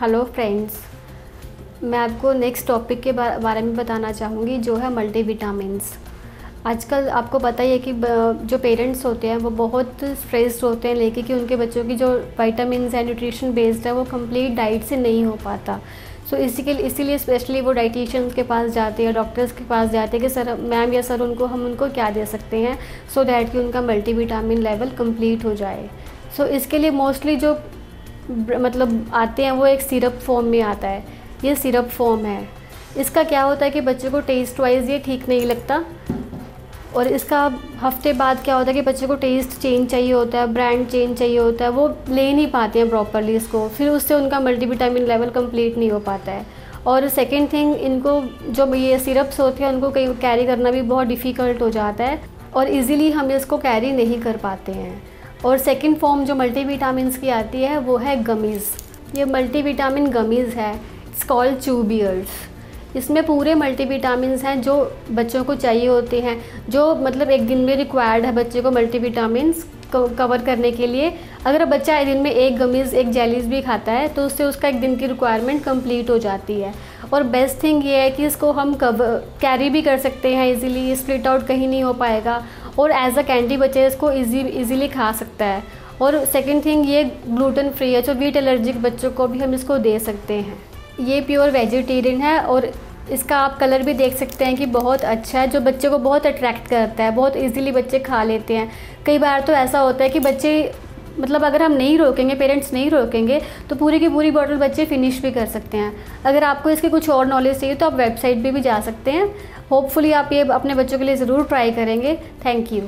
Hello friends मैं आपको next topic के बारे में बताना चाहूँगी जो है मल्टीविटामिन्स आजकल आपको पता ही है कि जो पेरेंट्स होते हैं वो बहुत स्ट्रेस्ड होते हैं लेके कि उनके बच्चों की जो वाइटामिन है न्यूट्रिशन बेस्ड है वो कंप्लीट डाइट से नहीं हो पाता. सो so, इसी के इसीलिए स्पेशली वो डाइटिशियंस के पास जाते हैं डॉक्टर्स के पास जाते हैं कि सर मैम या सर उनको हम उनको क्या दे सकते हैं? सो so दैट कि उनका मल्टीविटामिन लेवल कंप्लीट हो जाए. सो so, इसके लिए मोस्टली जो मतलब आते हैं, वो एक सिरप फॉर्म में आता है। ये सिरप फॉर्म है। इसका क्या होता है कि बच्चे को टेस्ट वाइज ये ठीक नहीं लगता। और इसका हफ़्ते बाद क्या होता है कि बच्चे को टेस्ट चेंज चाहिए होता है ब्रांड चेंज चाहिए होता है, वो ले नहीं पाते हैं प्रॉपरली इसको। फिर उससे उनका मल्टीविटामिन लेवल कंप्लीट नहीं हो पाता है। और सेकेंड थिंग इनको जो ये सिरप्स होते हैं, उनको कहीं कैरी करना भी बहुत डिफ़िकल्ट हो जाता है। और इजीली हम इसको कैरी नहीं कर पाते हैं। और सेकंड फॉर्म जो मल्टी मल्टीविटामिन की आती है, वो है गमीज़ ये मल्टीविटामिन गमीज़ है. इट्स कॉल्ड चूबियर्स इसमें पूरे मल्टीविटामिन हैं जो बच्चों को चाहिए होते हैं, जो मतलब एक दिन में रिक्वायर्ड है बच्चे को मल्टीविटामिन कवर करने के लिए। अगर बच्चा एक दिन में एक गमीज़ एक जेलीज भी खाता है तो उससे उसका एक दिन की रिक्वायरमेंट कंप्लीट हो जाती है। और बेस्ट थिंग ये है कि इसको हम कवर कैरी भी कर सकते हैं इजीली स्प्लिट आउट कहीं नहीं हो पाएगा। और एज अ कैंडी बच्चे इसको इजी इजीली खा सकता है। और सेकंड थिंग ये ग्लूटन फ्री है, जो वीट एलर्जिक बच्चों को भी हम इसको दे सकते हैं। ये प्योर वेजिटेरियन है और इसका आप कलर भी देख सकते हैं कि बहुत अच्छा है, जो बच्चे को बहुत अट्रैक्ट करता है, बहुत इजीली बच्चे खा लेते हैं। कई बार तो ऐसा होता है कि बच्चे मतलब अगर हम नहीं रोकेंगे पेरेंट्स नहीं रोकेंगे तो पूरी की पूरी बॉटल बच्चे फिनिश भी कर सकते हैं। अगर आपको इसके कुछ और नॉलेज चाहिए तो आप वेबसाइट पर भी जा सकते हैं। होपफुली आप ये अपने बच्चों के लिए ज़रूर ट्राई करेंगे। Thank you